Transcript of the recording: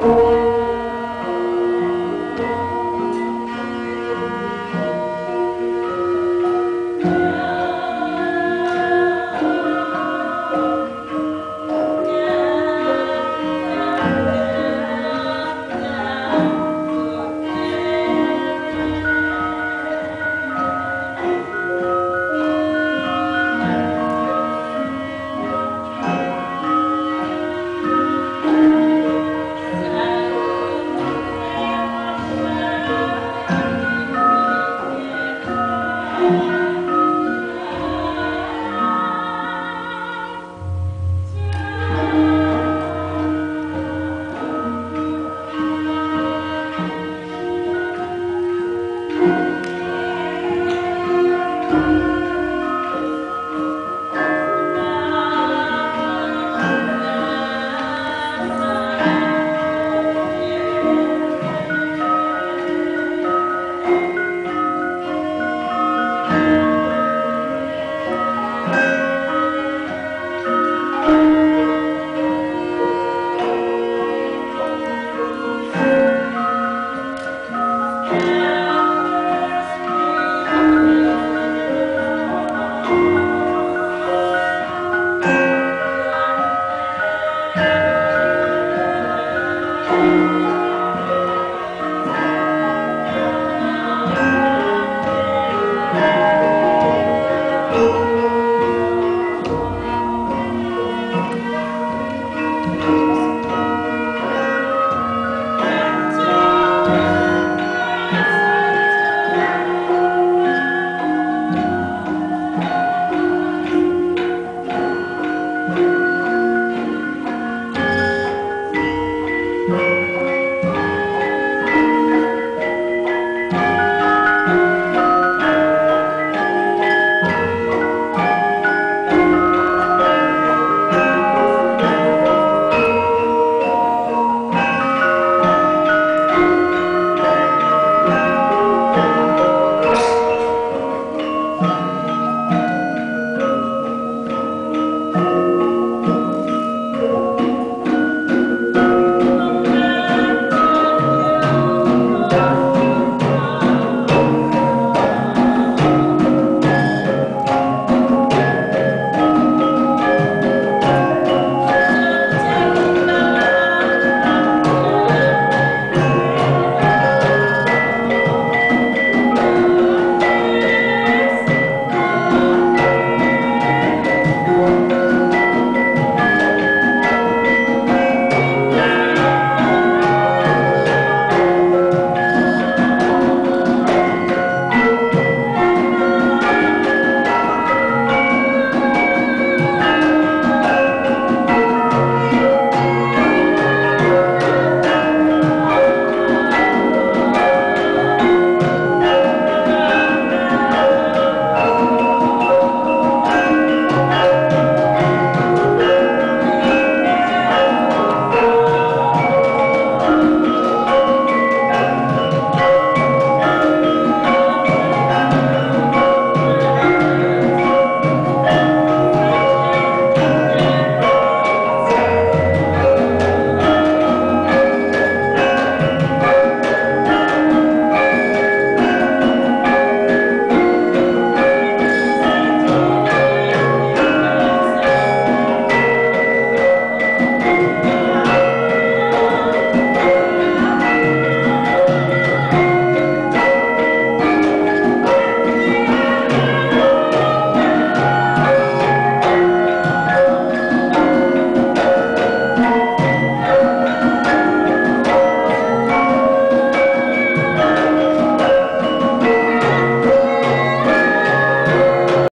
Oh.